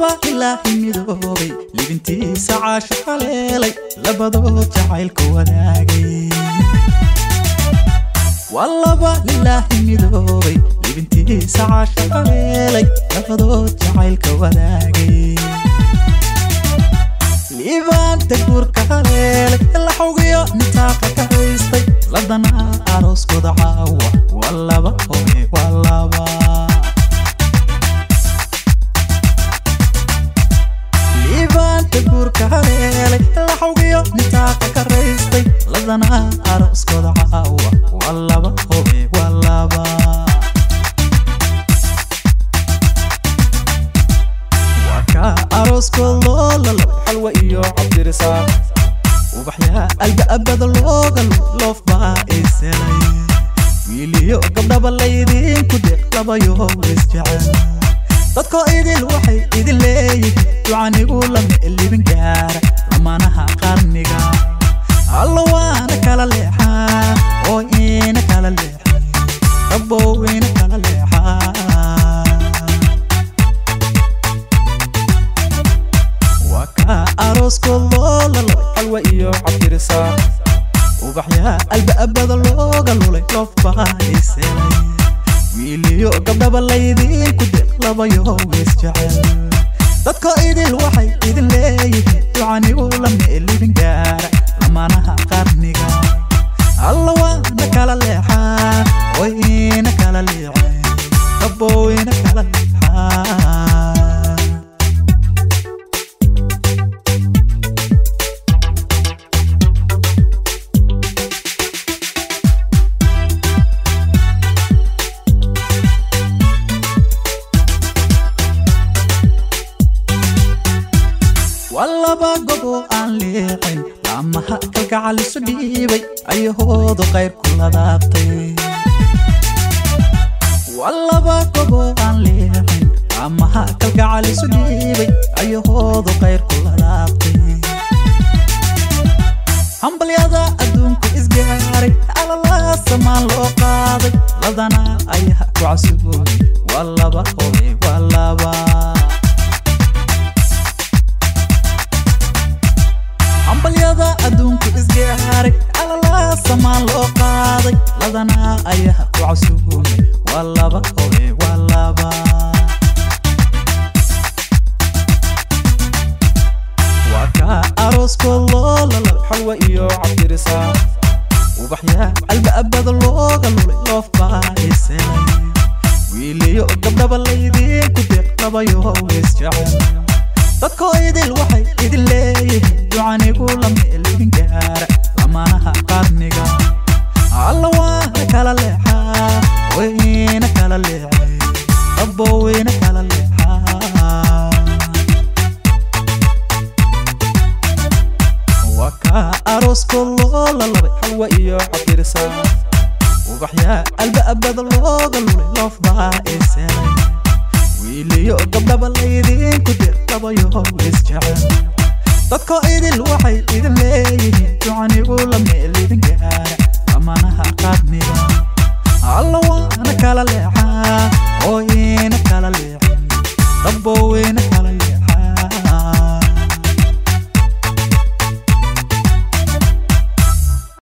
lilaahi midoobay libintiisa caasho haleelay labadood jacaylka wadaagay. Wallaba lilaahi midoobay libintiisa caasho haleelay labadood jacaylka wadaagay. Liibaanta guurka haleelay la xogiyo nitaaqa ka haystay ladana arooskooda caawa. Wallaba hore wallaba liibaanta guurka haleelay la xogiyo nitaaqa ka raystay. Ladana arooskooda caawa wallaba hore wallaba waka arooskood loo lalo xalwa iyo cabdirisaaq ubaxyaa albaabada looga loof baa iselay wiiliyo gabdhaba laydinku deeq labayo isjecel dadkoo idil waxay idin leeyihiin ducanigu lama libin gaara lamanaha qarniga. Alla waana kala leexaa oo ina kala leexa. Rabbow ina kala leexaa waa ka arooskood loo lalo xalwa iyo cabdirisaaq ubaxyaa albaabada looga lulay loof baa iselay wiiliyo gabdhaba laydinku deeq labayo isjecel dadkoo idil waxay idin leeyihiin ducanigu lama libin gaara lamanaha qarniga alla waana kala leexaa oy ina kala leecay rabbow ina kala wallaba gobo aan leexin laamaha kalgacalisu dhiibay ayahoodu qayrku ladaabtay. Wallaba gobo aan leexin laamaha kalgacalisu dhiibay ayahoodu qayrku ladaabtay. Hambalyada adduunku isgaaray alalaa samaan loo qaaday ladana ayaha ku casuubay wallaba hore wallaba hambalyada adduunku isgaaray alalaa samaan loo qaaday. Ladana ayaha ku casuumay wallaba hore wallaba waa ka arooskood loo lalo xalwa iyo cabdirisaaq ubaxyaa albaabada looga lulay loof baa iselay wiiliyo gabdhaba laydinku deeq labayo isjecel dadkoo idil waxay idin leeyihiin ducanigu lama libin gaara lamanaha qarniga alla waana kala leexaa wayna kala leecay rabbo wayna kala leexaa waa ka arooskood loo lalabay xalwa iyo cabdirisaaq ubaxyaa albaabada looga lulay loof baa iselay wiiliyo gabdhaba laydinku dhabayo how isjecel dadka idil waxay idin leeyihiin ducanigu la meel idin gaara amanaha qaadmiya alla waana kala leexaa oo iina kala leexin dhabboweyna